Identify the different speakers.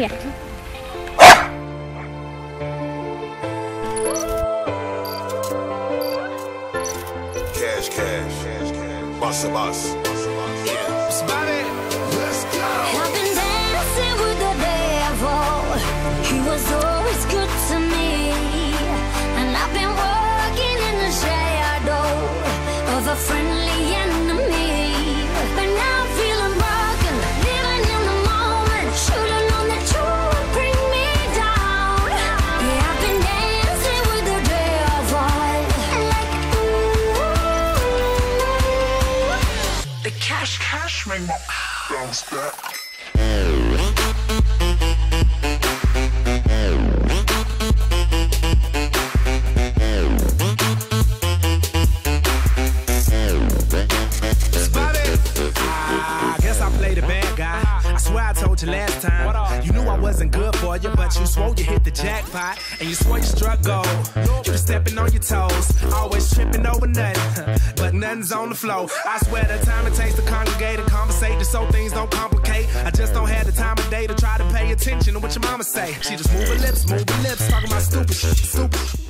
Speaker 1: Cash, cash, cash, cash. Boss, boss. Yeah. Let's go.
Speaker 2: Dancing with the devil. He was The
Speaker 3: cash, cash, make my bounce back.
Speaker 4: Swear I told you last time. You knew I wasn't good for you, but you swore you hit the jackpot. And you swore you struck gold. You were stepping on your toes, always tripping over nothing. But nothing's on the flow. I swear the time it takes to congregate and conversate just so things don't complicate. I just don't have the time of day to try to pay attention to what your mama say. She just move her lips, move her lips, talking about stupid shit, stupid.